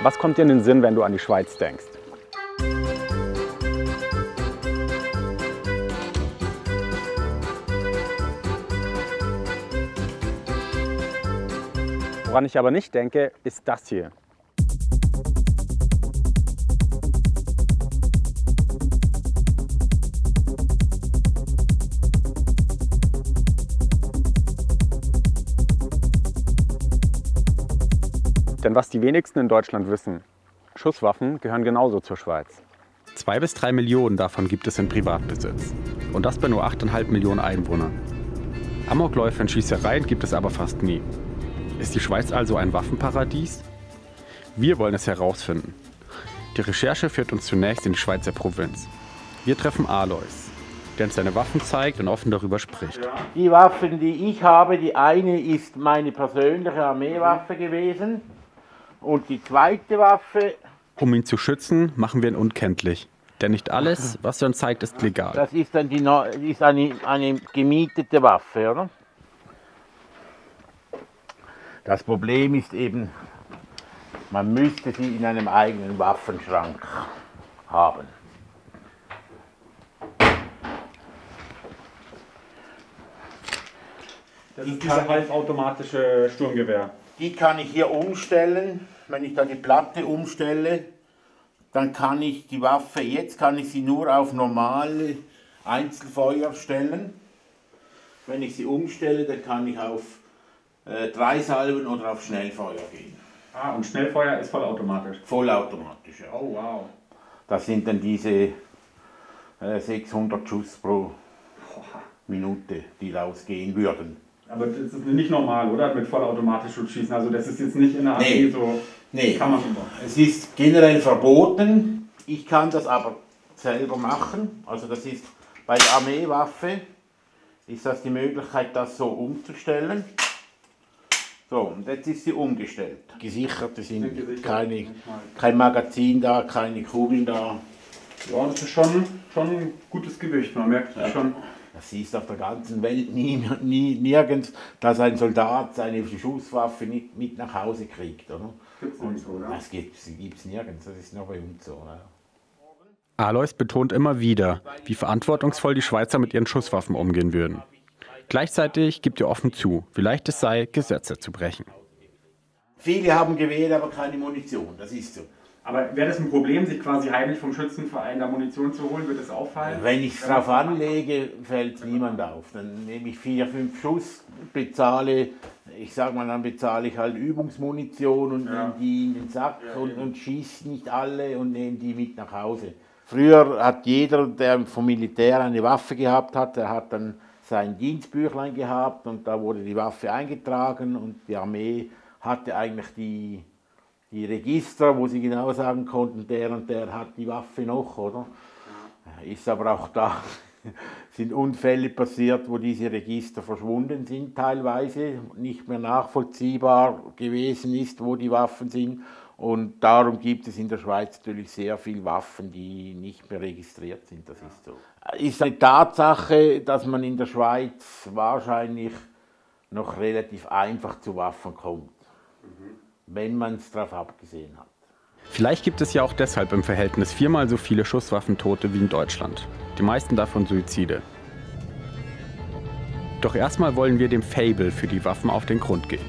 Was kommt dir in den Sinn, wenn du an die Schweiz denkst? Woran ich aber nicht denke, ist das hier. Denn was die wenigsten in Deutschland wissen, Schusswaffen gehören genauso zur Schweiz. Zwei bis drei Millionen davon gibt es in Privatbesitz. Und das bei nur 8,5 Millionen Einwohnern. Amokläufe und Schießereien gibt es aber fast nie. Ist die Schweiz also ein Waffenparadies? Wir wollen es herausfinden. Die Recherche führt uns zunächst in die Schweizer Provinz. Wir treffen Alois, der uns seine Waffen zeigt und offen darüber spricht. Die Waffen, die ich habe, die eine ist meine persönliche Armeewaffe gewesen und die zweite Waffe, Um ihn zu schützen, machen wir ihn unkenntlich. Denn nicht alles, was er uns zeigt, ist legal. das ist dann die, ist eine, eine gemietete Waffe, oder? Das Problem ist eben, man müsste sie in einem eigenen Waffenschrank haben. Das ist dieses halbautomatische Sturmgewehr. Die kann ich hier umstellen. Wenn ich da die Platte umstelle, dann kann ich die Waffe, jetzt kann ich sie nur auf normale Einzelfeuer stellen. Wenn ich sie umstelle, dann kann ich auf äh, drei Salven oder auf Schnellfeuer gehen. Ah, und Schnellfeuer ist vollautomatisch. Vollautomatisch. Ja. Oh, wow. Das sind dann diese äh, 600 Schuss pro Minute, die rausgehen würden. Aber das ist nicht normal, oder? Mit vollautomatisch schießen. Also das ist jetzt nicht in der Nee. AG so. Nee. Kann man. Es ist generell verboten. Ich kann das aber selber machen. Also das ist bei der Armeewaffe ist das die Möglichkeit, das so umzustellen. So, und jetzt ist sie umgestellt. Gesichert, es sind gesichert. keine, kein Magazin da, keine Kugeln da. Ja, das ist schon, schon ein gutes Gewicht. Man merkt Ja. schon. Das siehst auf der ganzen Welt nie, nie, nirgends, dass ein Soldat seine Schusswaffe nicht mit nach Hause kriegt. Oder? Gibt's nicht so, oder? Das gibt es nirgends, das ist nur bei uns so. Ja. Alois betont immer wieder, wie verantwortungsvoll die Schweizer mit ihren Schusswaffen umgehen würden. Gleichzeitig gibt er offen zu, wie leicht es sei, Gesetze zu brechen. Viele haben Gewehre, aber keine Munition, das ist so. Aber wäre das ein Problem, sich quasi heimlich vom Schützenverein da Munition zu holen? Wird das auffallen? Wenn ich es drauf anlege, fällt niemand auf. Dann nehme ich vier, fünf Schuss, bezahle, ich sag mal, dann bezahle ich halt Übungsmunition und Ja. nehme die in den Sack und, und schieße nicht alle und nehme die mit nach Hause. Früher hat jeder, der vom Militär eine Waffe gehabt hat, der hat dann sein Dienstbüchlein gehabt und da wurde die Waffe eingetragen und die Armee hatte eigentlich die, die Register, wo sie genau sagen konnten, der und der hat die Waffe noch, oder? Ist aber auch da, sind Unfälle passiert, wo diese Register verschwunden sind teilweise, nicht mehr nachvollziehbar gewesen ist, wo die Waffen sind. Und darum gibt es in der Schweiz natürlich sehr viele Waffen, die nicht mehr registriert sind. Das ist so. Ist eine Tatsache, dass man in der Schweiz wahrscheinlich noch relativ einfach zu Waffen kommt, wenn man es darauf abgesehen hat. Vielleicht gibt es ja auch deshalb im Verhältnis viermal so viele Schusswaffentote wie in Deutschland. Die meisten davon Suizide. Doch erstmal wollen wir dem Fable für die Waffen auf den Grund gehen.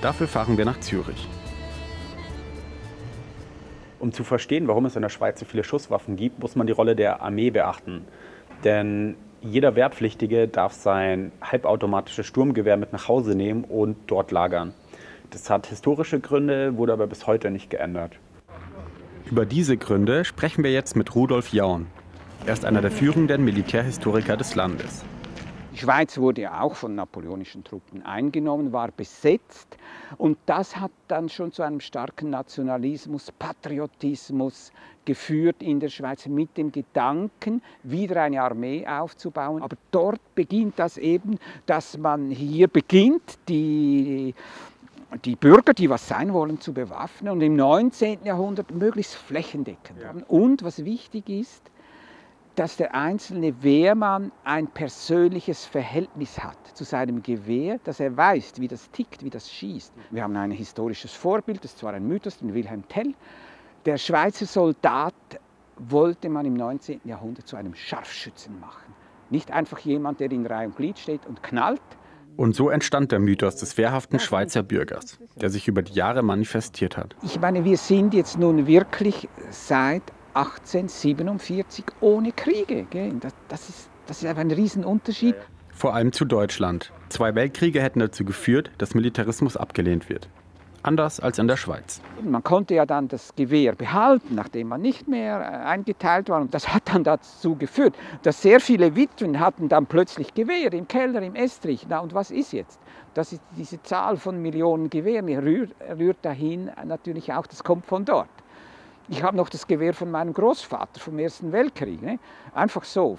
Dafür fahren wir nach Zürich. Um zu verstehen, warum es in der Schweiz so viele Schusswaffen gibt, muss man die Rolle der Armee beachten. Denn jeder Wehrpflichtige darf sein halbautomatisches Sturmgewehr mit nach Hause nehmen und dort lagern. Das hat historische Gründe, wurde aber bis heute nicht geändert. Über diese Gründe sprechen wir jetzt mit Rudolf Jaun. Er ist einer der führenden Militärhistoriker des Landes. Die Schweiz wurde ja auch von napoleonischen Truppen eingenommen, war besetzt und das hat dann schon zu einem starken Nationalismus, Patriotismus geführt in der Schweiz mit dem Gedanken, wieder eine Armee aufzubauen. Aber dort beginnt das eben, dass man hier beginnt, die die Bürger, die was sein wollen, zu bewaffnen und im 19. Jahrhundert möglichst flächendeckend. Und was wichtig ist, dass der einzelne Wehrmann ein persönliches Verhältnis hat zu seinem Gewehr, dass er weiß, wie das tickt, wie das schießt. Wir haben ein historisches Vorbild, das ist zwar ein Mythos, den Wilhelm Tell. Der Schweizer Soldat wollte man im 19. Jahrhundert zu einem Scharfschützen machen. Nicht einfach jemand, der in Reihe und Glied steht und knallt. Und so entstand der Mythos des wehrhaften Schweizer Bürgers, der sich über die Jahre manifestiert hat. Ich meine, wir sind jetzt nun wirklich seit 1847 ohne Kriege. Das, das, ist, das ist einfach ein Riesenunterschied. Vor allem zu Deutschland. Zwei Weltkriege hätten dazu geführt, dass Militarismus abgelehnt wird. Anders als in der Schweiz. Man konnte ja dann das Gewehr behalten, nachdem man nicht mehr äh, eingeteilt war. Und das hat dann dazu geführt, dass sehr viele Witwen hatten dann plötzlich Gewehr im Keller, im Estrich. Na, und was ist jetzt? Das ist diese Zahl von Millionen Gewehren rührt, rührt dahin natürlich auch, das kommt von dort. Ich habe noch das Gewehr von meinem Großvater vom Ersten Weltkrieg. Ne? Einfach so.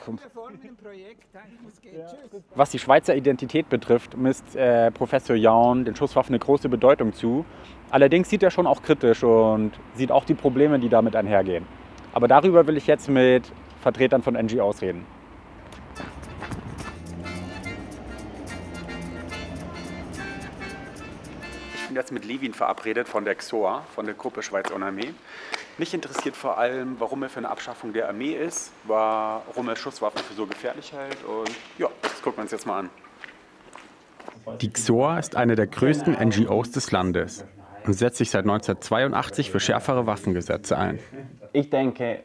Was die Schweizer Identität betrifft, misst äh, Professor Jaun den Schusswaffen eine große Bedeutung zu. Allerdings sieht er schon auch kritisch und sieht auch die Probleme, die damit einhergehen. Aber darüber will ich jetzt mit Vertretern von NGOs reden. Ich bin jetzt mit Levin verabredet von der XOA, von der Gruppe Schweiz ohne Armee. Mich interessiert vor allem, warum er für eine Abschaffung der Armee ist, warum er Schusswaffen für so gefährlich hält und ja, das gucken wir uns jetzt mal an. Die XOR ist eine der größten NGOs des Landes und setzt sich seit 1982 für schärfere Waffengesetze ein. Ich denke,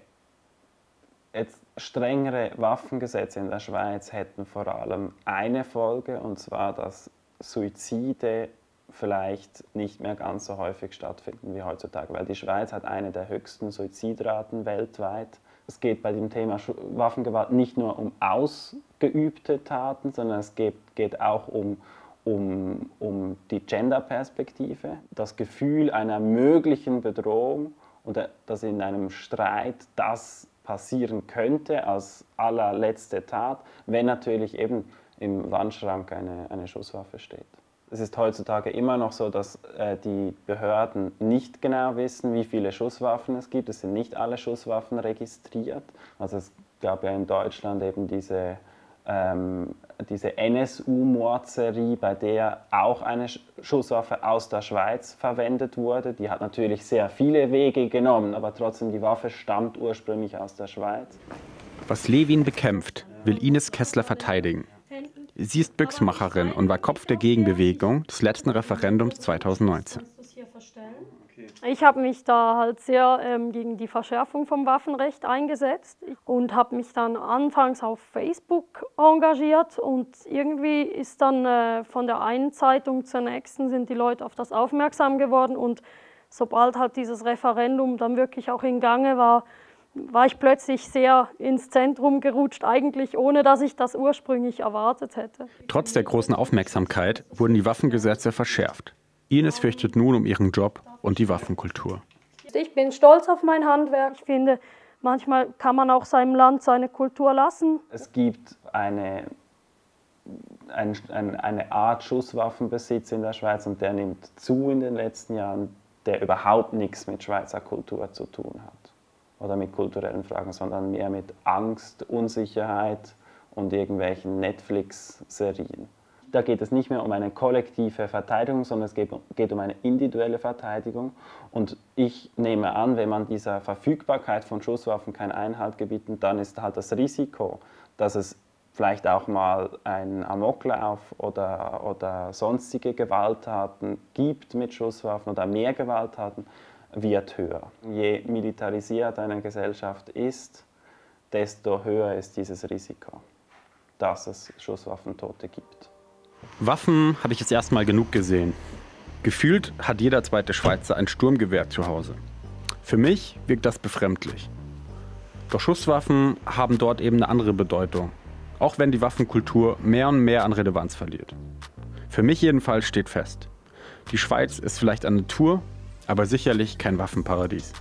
jetzt strengere Waffengesetze in der Schweiz hätten vor allem eine Folge, und zwar, dass Suizide vielleicht nicht mehr ganz so häufig stattfinden wie heutzutage, weil die Schweiz hat eine der höchsten Suizidraten weltweit. Es geht bei dem Thema Waffengewalt nicht nur um ausgeübte Taten, sondern es geht, geht auch um, um, um die Gender-Perspektive, das Gefühl einer möglichen Bedrohung und dass in einem Streit das passieren könnte als allerletzte Tat, wenn natürlich eben im Wandschrank eine, eine Schusswaffe steht. Es ist heutzutage immer noch so, dass äh, die Behörden nicht genau wissen, wie viele Schusswaffen es gibt. Es sind nicht alle Schusswaffen registriert. Also es gab ja in Deutschland eben diese, ähm, diese NSU-Mordserie, bei der auch eine Schusswaffe aus der Schweiz verwendet wurde. Die hat natürlich sehr viele Wege genommen, aber trotzdem die Waffe stammt ursprünglich aus der Schweiz. Was Levin bekämpft, will Ines Kessler verteidigen. Sie ist Büchsmacherin und war Kopf der Gegenbewegung des letzten Referendums 2019. Ich habe mich da halt sehr ähm, gegen die Verschärfung vom Waffenrecht eingesetzt und habe mich dann anfangs auf Facebook engagiert und irgendwie ist dann äh, von der einen Zeitung zur nächsten sind die Leute auf das aufmerksam geworden und sobald halt dieses Referendum dann wirklich auch in Gange war, war ich plötzlich sehr ins Zentrum gerutscht, eigentlich ohne dass ich das ursprünglich erwartet hätte. Trotz der großen Aufmerksamkeit wurden die Waffengesetze verschärft. Ines fürchtet nun um ihren Job und die Waffenkultur. Ich bin stolz auf mein Handwerk. Ich finde, manchmal kann man auch seinem Land seine Kultur lassen. Es gibt eine, ein, ein, eine Art Schusswaffenbesitz in der Schweiz und der nimmt zu in den letzten Jahren, der überhaupt nichts mit Schweizer Kultur zu tun hat oder mit kulturellen Fragen, sondern mehr mit Angst, Unsicherheit und irgendwelchen Netflix-Serien. Da geht es nicht mehr um eine kollektive Verteidigung, sondern es geht, um eine individuelle Verteidigung. Und ich nehme an, wenn man dieser Verfügbarkeit von Schusswaffen keinen Einhalt gebietet, dann ist halt das Risiko, dass es vielleicht auch mal einen Amoklauf oder, oder sonstige Gewalttaten gibt mit Schusswaffen oder mehr Gewalttaten, wird höher. Je militarisiert eine Gesellschaft ist, desto höher ist dieses Risiko, dass es Schusswaffentote gibt. Waffen habe ich jetzt erstmal genug gesehen. Gefühlt hat jeder zweite Schweizer ein Sturmgewehr zu Hause. Für mich wirkt das befremdlich. Doch Schusswaffen haben dort eben eine andere Bedeutung, auch wenn die Waffenkultur mehr und mehr an Relevanz verliert. Für mich jedenfalls steht fest, die Schweiz ist vielleicht eine Tour, aber sicherlich kein Waffenparadies.